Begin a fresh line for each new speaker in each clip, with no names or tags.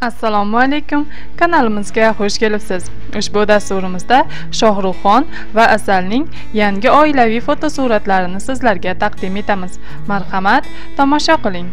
assalomu alaykum. Kanalimizga xush kelibsiz. Ushbu dasturimizda shohruxxon va asalning yangi oilaviy fotosuratlarini sizlarga taqdim etamiz. Marhamat tomosha qiling.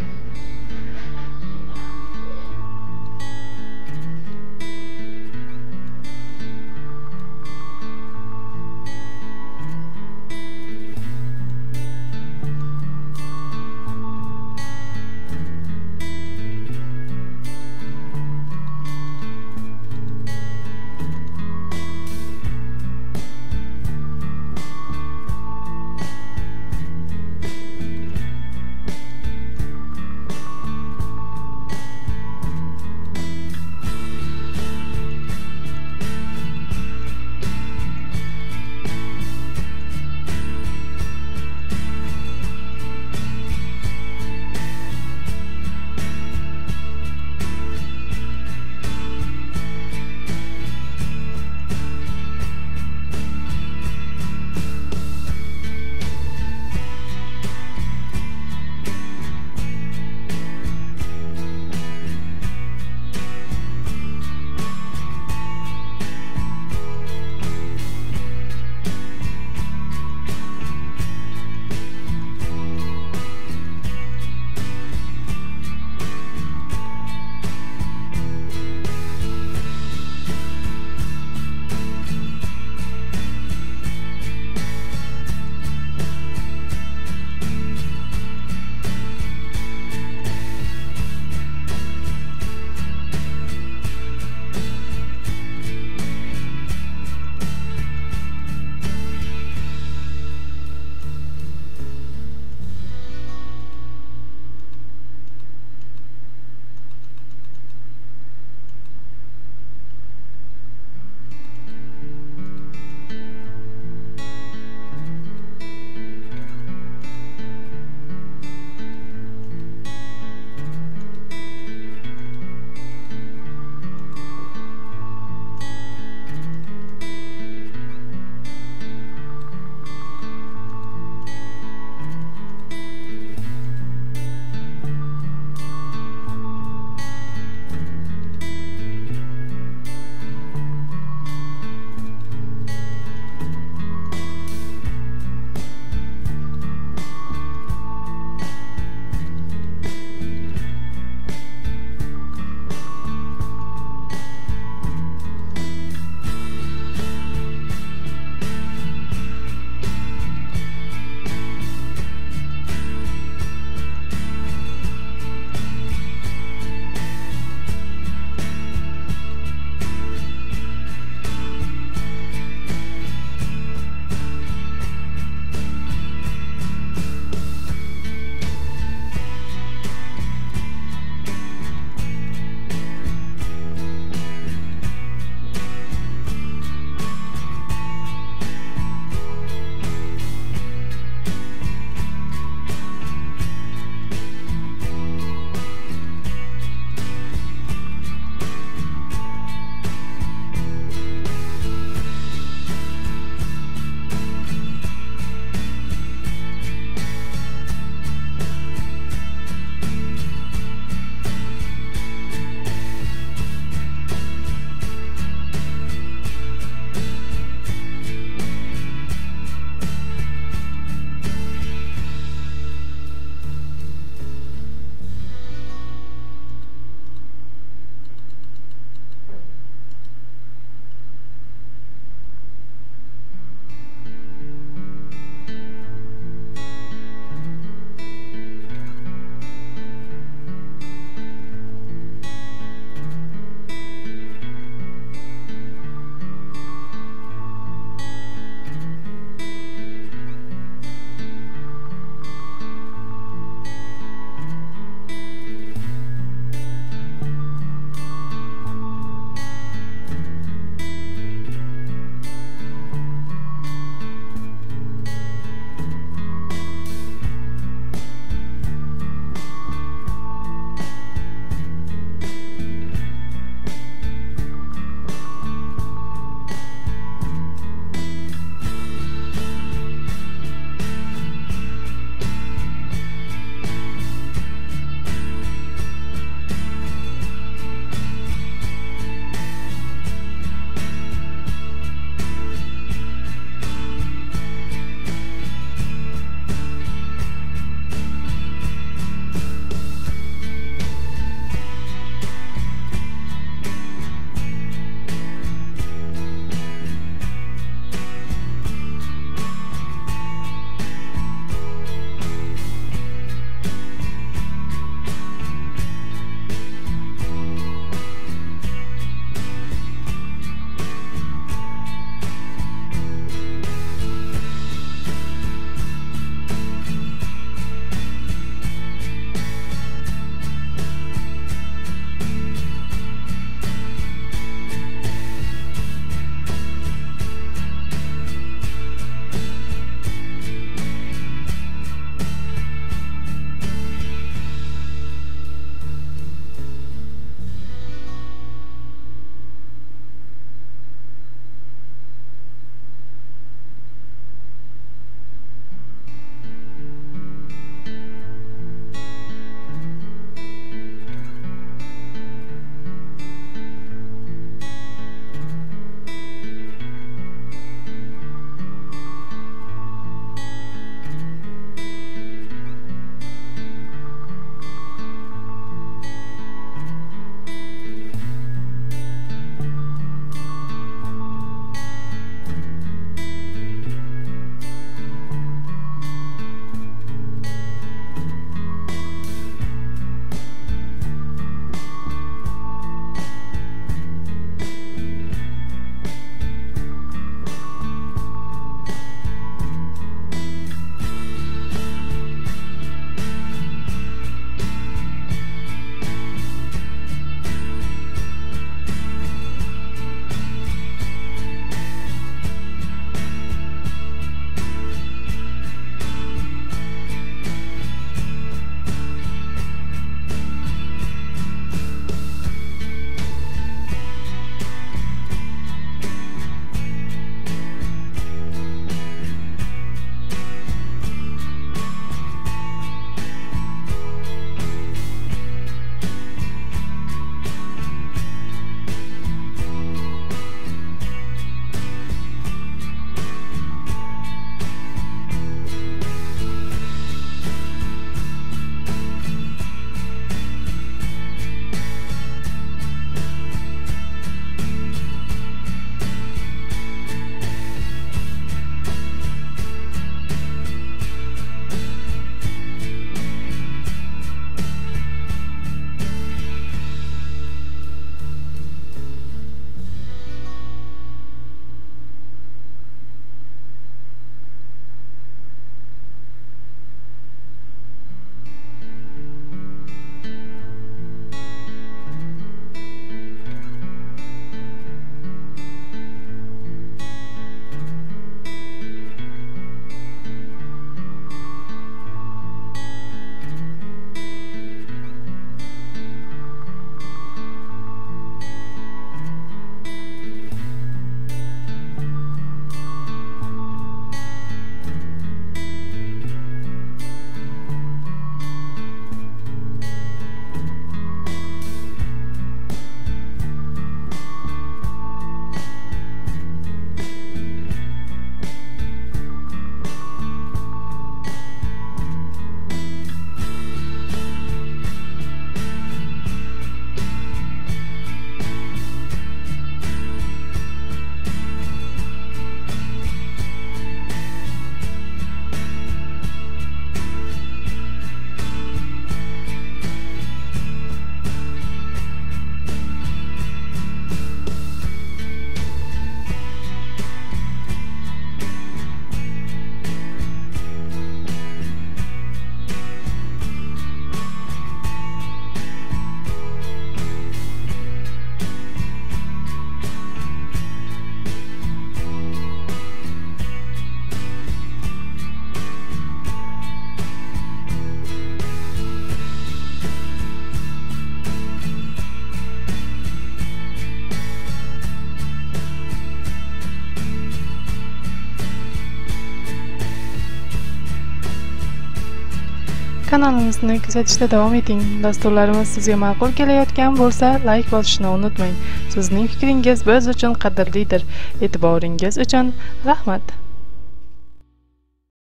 Kanalimizni kuzatishda davom eting. Dasturlarimiz sizga ma'qul kelayotgan bo'lsa layk bosishni unutmang. Sizning fikringiz biz uchun qadrlidir. E'tiboringiz uchun rahmat.